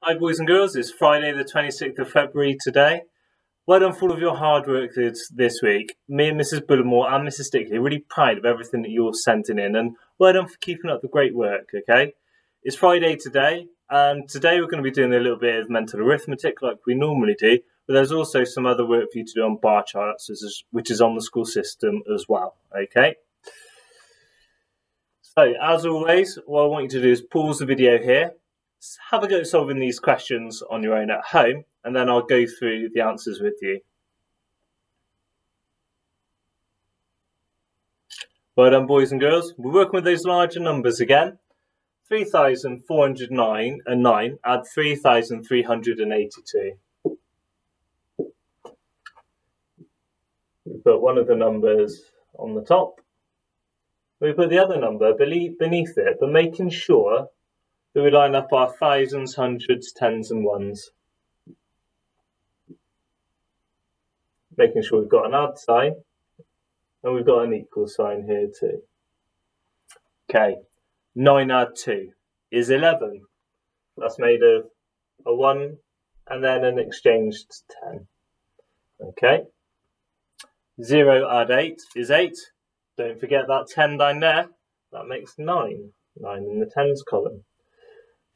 Hi, boys and girls. It's Friday, the 26th of February today. Well done for all of your hard work this, this week. Me and Mrs. Bullimore and Mrs. Stickley really proud of everything that you're sending in, and well done for keeping up the great work, okay? It's Friday today, and today we're going to be doing a little bit of mental arithmetic like we normally do, but there's also some other work for you to do on bar charts, which is on the school system as well, okay? So, as always, what I want you to do is pause the video here, have a go solving these questions on your own at home, and then I'll go through the answers with you. Well done, boys and girls. We're working with those larger numbers again. 3,409 and 9 add 3,382. We put one of the numbers on the top. We put the other number beneath it, but making sure we line up our thousands, hundreds, tens and ones. Making sure we've got an add sign and we've got an equal sign here too. Okay, 9 add 2 is 11. That's made of a 1 and then an exchanged 10. Okay. 0 add 8 is 8. Don't forget that 10 down there. That makes 9. 9 in the tens column.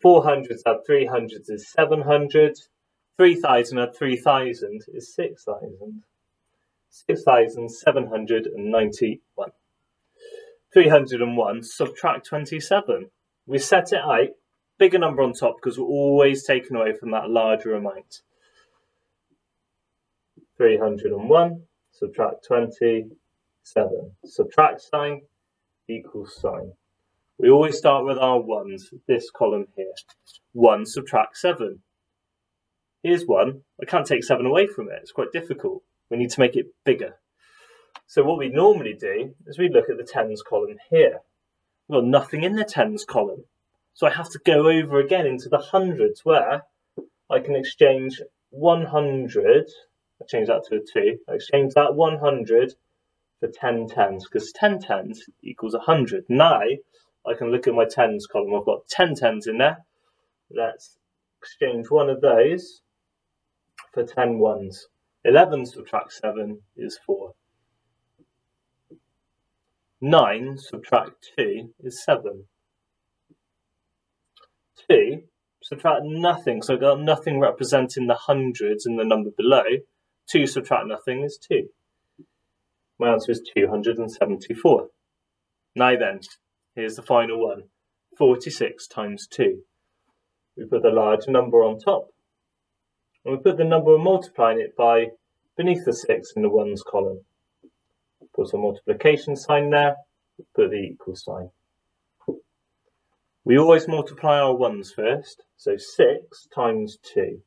400 add 300 is 700. 3000 add 3000 is 6000. 6791. 301 subtract 27. We set it out, bigger number on top because we're always taking away from that larger amount. 301 subtract 27. Subtract sign equals sign. We always start with our ones, this column here. 1 subtract 7. Here's 1. I can't take 7 away from it. It's quite difficult. We need to make it bigger. So what we normally do is we look at the tens column here. We've got nothing in the tens column. So I have to go over again into the hundreds where I can exchange 100. I change that to a 2. I exchange that 100 for 10 tens because 10 tens equals 100. Now I can look at my tens column. I've got 10 tens in there. Let's exchange one of those for 10 ones. 11 subtract 7 is 4. 9 subtract 2 is 7. 2 subtract nothing, so I've got nothing representing the hundreds in the number below. 2 subtract nothing is 2. My answer is 274. Now then, Here's the final one. 46 times 2. We put the large number on top. And we put the number we're multiplying it by beneath the 6 in the ones column. Put a multiplication sign there, put the equal sign. We always multiply our ones first, so 6 times 2.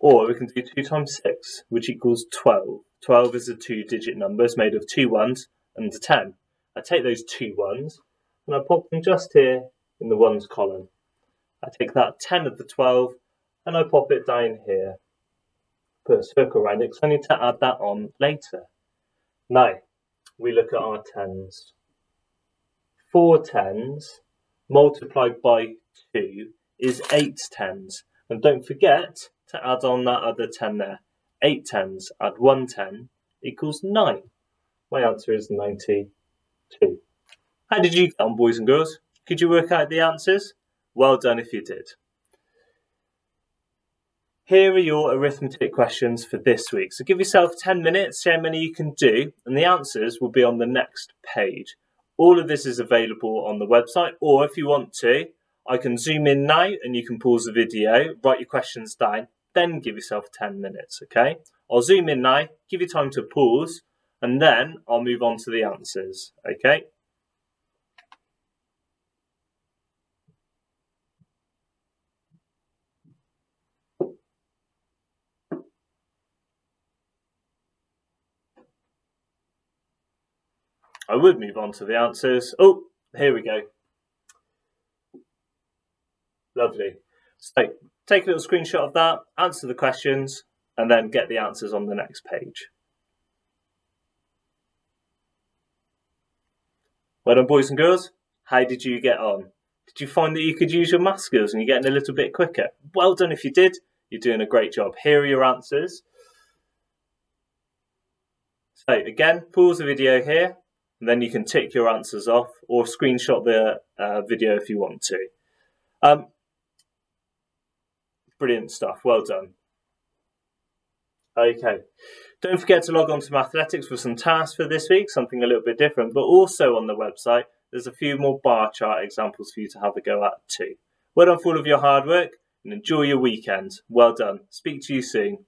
Or we can do 2 times 6, which equals 12. 12 is a two-digit number, it's made of two ones and a 10. I take those two ones and I pop them just here in the ones column. I take that 10 of the 12 and I pop it down here. Put a circle around it because I need to add that on later. Now, we look at our tens. Four tens multiplied by 2 is 8 tens. And don't forget to add on that other 10 there. 8 tens add 1 10 equals 9. My answer is 90 two. How did you get on, boys and girls? Could you work out the answers? Well done if you did. Here are your arithmetic questions for this week. So give yourself 10 minutes, see how many you can do, and the answers will be on the next page. All of this is available on the website, or if you want to, I can zoom in now and you can pause the video, write your questions down, then give yourself 10 minutes, okay? I'll zoom in now, give you time to pause, and then I'll move on to the answers, okay? I would move on to the answers. Oh, here we go. Lovely. So take a little screenshot of that, answer the questions, and then get the answers on the next page. Well done, boys and girls. How did you get on? Did you find that you could use your math skills and you're getting a little bit quicker? Well done if you did. You're doing a great job. Here are your answers. So again, pause the video here, and then you can tick your answers off or screenshot the uh, video if you want to. Um, brilliant stuff. Well done. Okay. Don't forget to log on to Mathletics for some tasks for this week, something a little bit different, but also on the website, there's a few more bar chart examples for you to have a go at too. Well done for all of your hard work and enjoy your weekend. Well done. Speak to you soon.